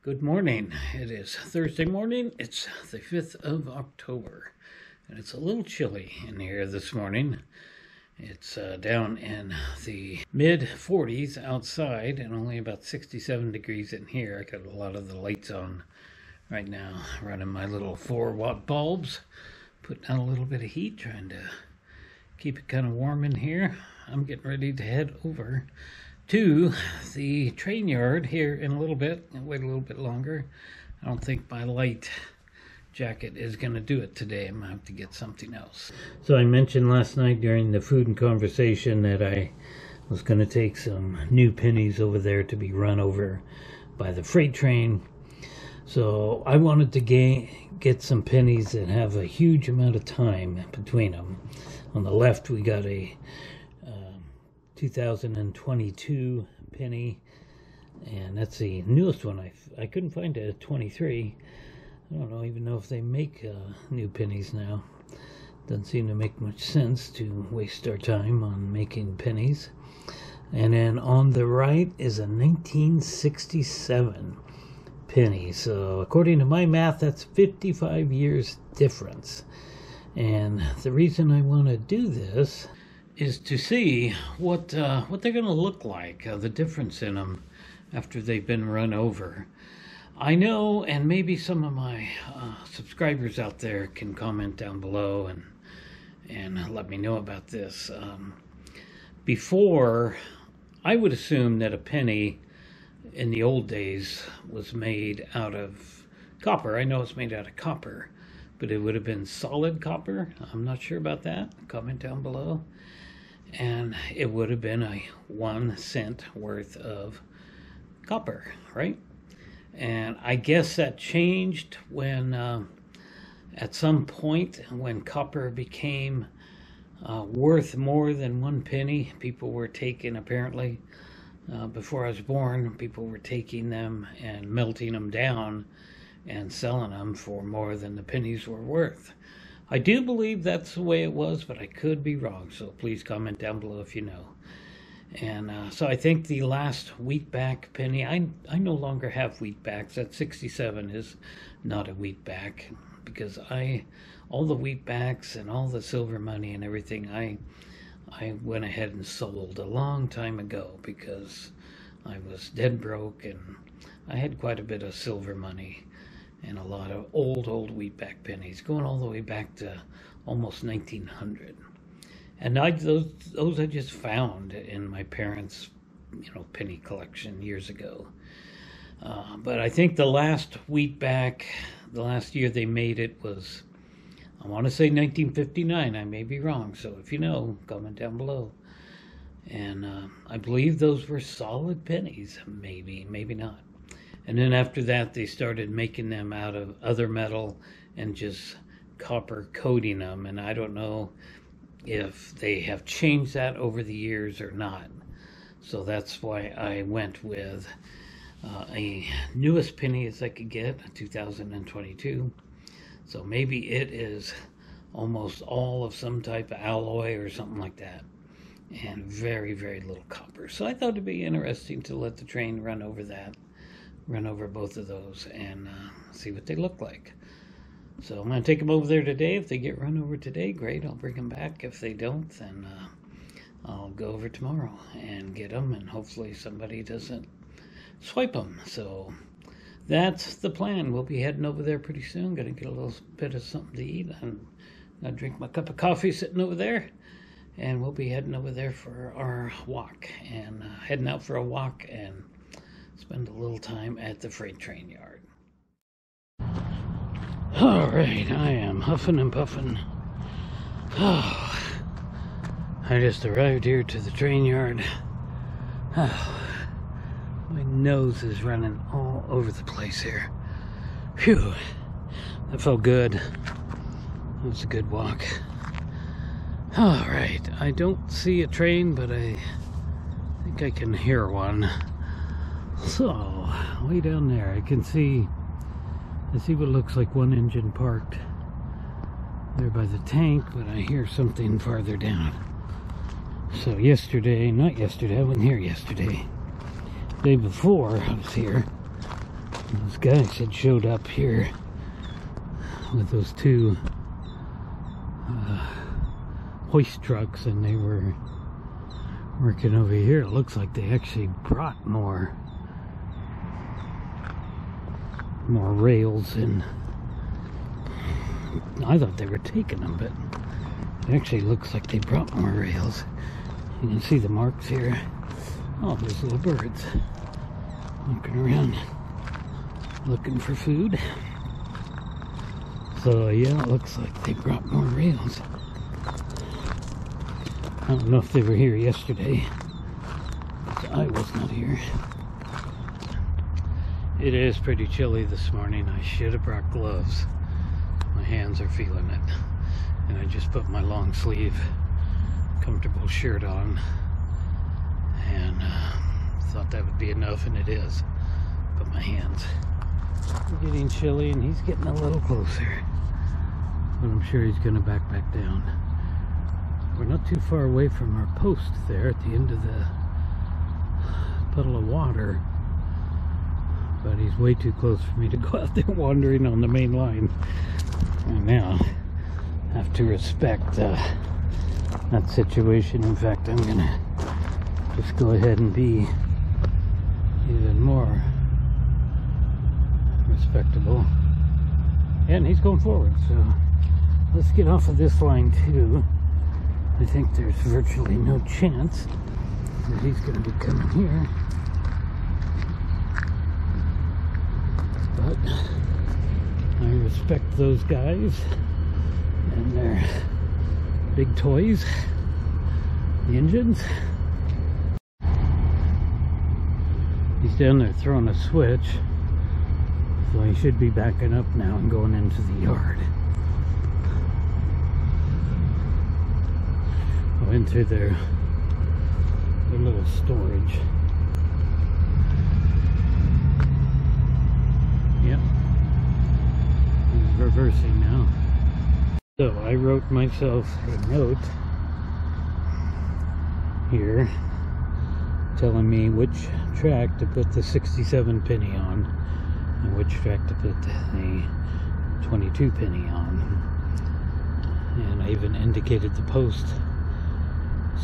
Good morning. It is Thursday morning. It's the 5th of October, and it's a little chilly in here this morning. It's uh, down in the mid 40s outside and only about 67 degrees in here. I got a lot of the lights on right now, running my little 4 watt bulbs, putting out a little bit of heat, trying to keep it kind of warm in here. I'm getting ready to head over to the train yard here in a little bit and wait a little bit longer. I don't think my light jacket is going to do it today. I'm going to have to get something else. So I mentioned last night during the food and conversation that I was going to take some new pennies over there to be run over by the freight train. So I wanted to gain, get some pennies that have a huge amount of time between them. On the left, we got a 2022 penny. And that's the newest one. I, I couldn't find a 23 I don't know even know if they make uh, new pennies now. Doesn't seem to make much sense to waste our time on making pennies. And then on the right is a 1967 penny. So according to my math that's 55 years difference. And the reason I want to do this is to see what uh, what they're going to look like, uh, the difference in them after they've been run over. I know, and maybe some of my uh, subscribers out there can comment down below and and let me know about this. Um, before, I would assume that a penny in the old days was made out of copper. I know it's made out of copper, but it would have been solid copper. I'm not sure about that. Comment down below and it would have been a one cent worth of copper, right? And I guess that changed when, uh, at some point, when copper became uh, worth more than one penny, people were taking, apparently, uh, before I was born, people were taking them and melting them down and selling them for more than the pennies were worth. I do believe that's the way it was, but I could be wrong. So please comment down below if you know. And uh, so I think the last wheatback penny, I, I no longer have wheatbacks. That 67 is not a wheatback because I, all the wheatbacks and all the silver money and everything, I, I went ahead and sold a long time ago because I was dead broke and I had quite a bit of silver money and a lot of old, old wheatback pennies, going all the way back to almost 1900. And I, those, those I just found in my parents' you know, penny collection years ago. Uh, but I think the last wheatback, the last year they made it was, I want to say 1959. I may be wrong. So if you know, comment down below. And uh, I believe those were solid pennies. Maybe, maybe not. And then after that, they started making them out of other metal and just copper coating them. And I don't know if they have changed that over the years or not. So that's why I went with uh, a newest penny as I could get, 2022. So maybe it is almost all of some type of alloy or something like that. And very, very little copper. So I thought it'd be interesting to let the train run over that run over both of those and uh, see what they look like. So I'm going to take them over there today. If they get run over today, great. I'll bring them back. If they don't, then uh, I'll go over tomorrow and get them, and hopefully somebody doesn't swipe them. So that's the plan. We'll be heading over there pretty soon. Going to get a little bit of something to eat. I'm going to drink my cup of coffee sitting over there. And we'll be heading over there for our walk and uh, heading out for a walk and spend a little time at the freight train yard. All right, I am huffing and puffing. Oh, I just arrived here to the train yard. Oh, my nose is running all over the place here. Phew, that felt good. That was a good walk. All right, I don't see a train, but I think I can hear one. So, way down there, I can see, I see what looks like one engine parked there by the tank, but I hear something farther down. So yesterday, not yesterday, I wasn't here yesterday. Day before I was here, Those guys had showed up here with those two uh, hoist trucks and they were working over here. It looks like they actually brought more more rails and I thought they were taking them, but it actually looks like they brought more rails. You can see the marks here. Oh, there's little birds walking around looking for food. So yeah, it looks like they brought more rails. I don't know if they were here yesterday. I was not here. It is pretty chilly this morning. I should have brought gloves. My hands are feeling it. And I just put my long sleeve comfortable shirt on and uh, thought that would be enough and it is. But my hands are getting chilly and he's getting a little closer. But I'm sure he's gonna back back down. We're not too far away from our post there at the end of the puddle of water but he's way too close for me to go out there wandering on the main line. And now, have to respect uh, that situation. In fact, I'm gonna just go ahead and be even more respectable. And he's going forward, so let's get off of this line too. I think there's virtually no chance that he's gonna be coming here. I respect those guys and their big toys, the engines. He's down there throwing a switch, so he should be backing up now and going into the yard. Into their, their little storage. Yep. He's reversing now. So I wrote myself a note here telling me which track to put the 67 penny on and which track to put the 22 penny on. And I even indicated the post.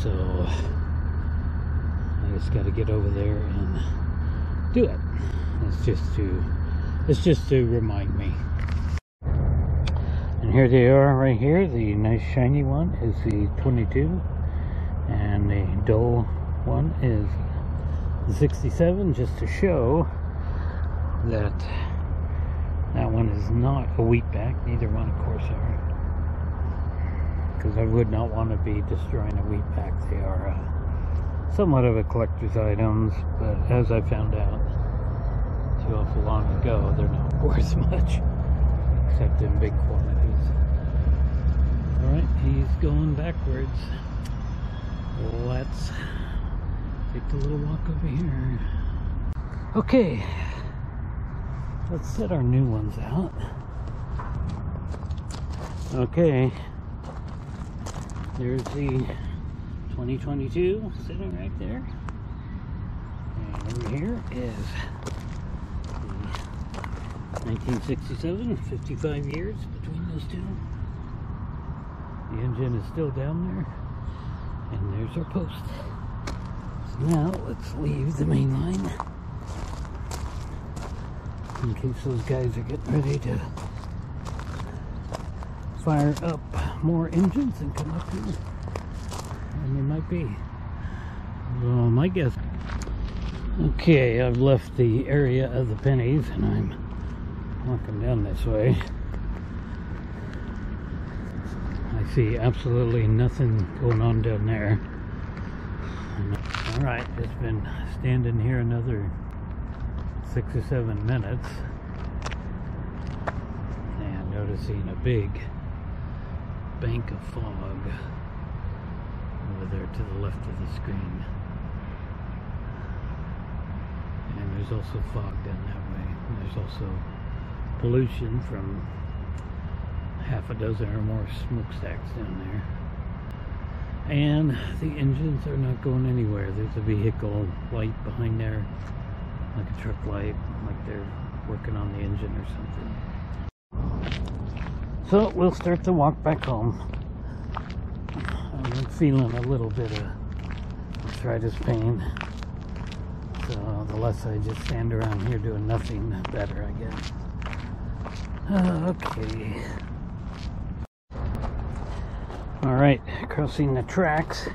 So I just got to get over there and do it. It's just to it's just to remind me. And here they are right here. The nice shiny one is the 22. And the dull one is the 67 just to show that that one is not a wheat back. Neither one of course are. Because I would not want to be destroying a wheat back. They are uh, somewhat of a collector's items. But as I found out too awful long ago, they're not worth much, except in big quantities. He's going backwards. Let's take a little walk over here. Okay, let's set our new ones out. Okay, there's the 2022 sitting right there. And over here is 1967, 55 years between those two. The engine is still down there. And there's our post. So now let's leave the main line. In case those guys are getting ready to fire up more engines and come up here. And they might be. Well, my guess. Okay, I've left the area of the pennies and I'm walking down this way. I see absolutely nothing going on down there. Alright, it's been standing here another six or seven minutes and noticing a big bank of fog over there to the left of the screen. And there's also fog down that way. There's also pollution from half a dozen or more smokestacks down there. And the engines are not going anywhere. There's a vehicle light behind there, like a truck light, like they're working on the engine or something. So we'll start the walk back home. I'm feeling a little bit of arthritis pain. So the less I just stand around here doing nothing, the better, I guess. Okay. All right, crossing the tracks.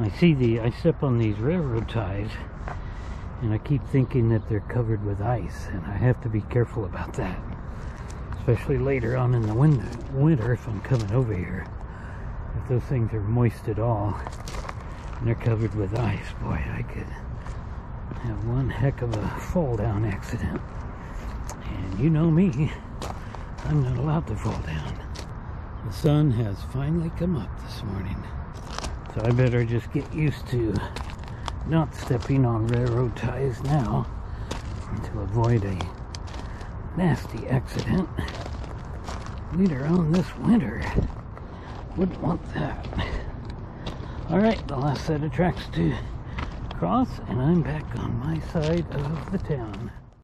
I see the, I step on these railroad ties and I keep thinking that they're covered with ice and I have to be careful about that. Especially later on in the winter, winter if I'm coming over here. If those things are moist at all and they're covered with ice, boy, I could have one heck of a fall down accident. And you know me, I'm not allowed to fall down. The sun has finally come up this morning. So I better just get used to not stepping on railroad ties now to avoid a nasty accident later on this winter. Wouldn't want that. Alright, the last set of tracks to cross and I'm back on my side of the town.